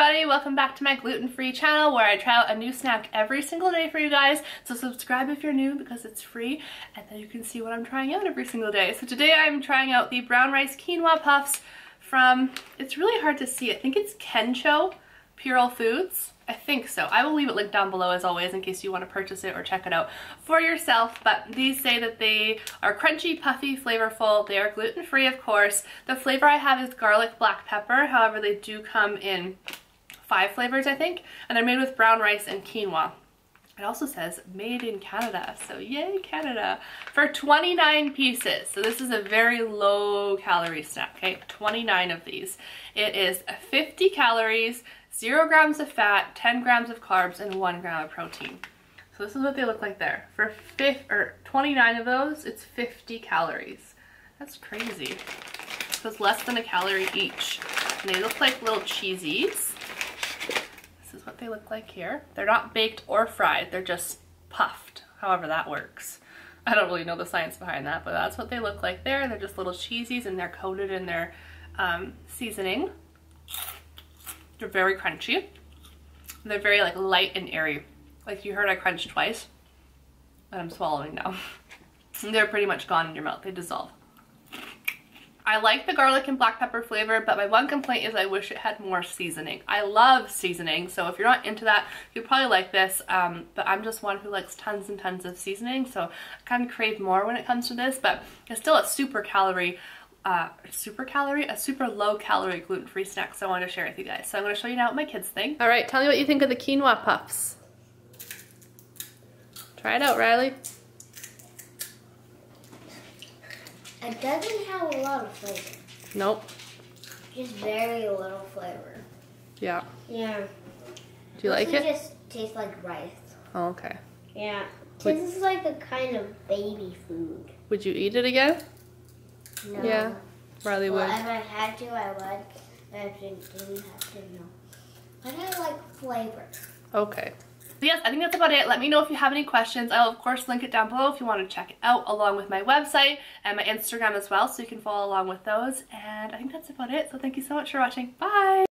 everybody, welcome back to my gluten-free channel where I try out a new snack every single day for you guys. So subscribe if you're new because it's free and then you can see what I'm trying out every single day. So today I'm trying out the brown rice quinoa puffs from, it's really hard to see, I think it's Kencho Pural Foods. I think so. I will leave it linked down below as always in case you want to purchase it or check it out for yourself. But these say that they are crunchy, puffy, flavorful. They are gluten-free, of course. The flavor I have is garlic black pepper. However, they do come in five flavors, I think. And they're made with brown rice and quinoa. It also says made in Canada, so yay Canada, for 29 pieces. So this is a very low calorie snack, okay? 29 of these. It is 50 calories, 0 grams of fat, 10 grams of carbs, and 1 gram of protein. So this is what they look like there. For fifth, or 29 of those, it's 50 calories. That's crazy. So it's less than a calorie each. And they look like little cheesies. They look like here. They're not baked or fried, they're just puffed, however that works. I don't really know the science behind that, but that's what they look like there. They're just little cheesies and they're coated in their um, seasoning. They're very crunchy. They're very like light and airy. Like you heard I crunched twice, and I'm swallowing now. they're pretty much gone in your mouth. They dissolve. I like the garlic and black pepper flavor, but my one complaint is I wish it had more seasoning. I love seasoning, so if you're not into that, you'd probably like this, um, but I'm just one who likes tons and tons of seasoning, so I kind of crave more when it comes to this, but it's still a super calorie uh, super calorie, a super low calorie gluten-free snack so I wanted to share with you guys. So I'm going to show you now what my kids think. All right, tell me what you think of the quinoa puffs. Try it out, Riley. It doesn't have a lot of flavor. Nope. Just very little flavor. Yeah. Yeah. Do you like it? It just tastes like rice. Oh, okay. Yeah. This is like a kind of baby food. Would you eat it again? No. Yeah, Riley well, would. if I had to, I would. But if I didn't have to, no. But I like flavor. Okay. So yes, I think that's about it. Let me know if you have any questions. I'll of course link it down below if you want to check it out along with my website and my Instagram as well so you can follow along with those. And I think that's about it. So thank you so much for watching. Bye!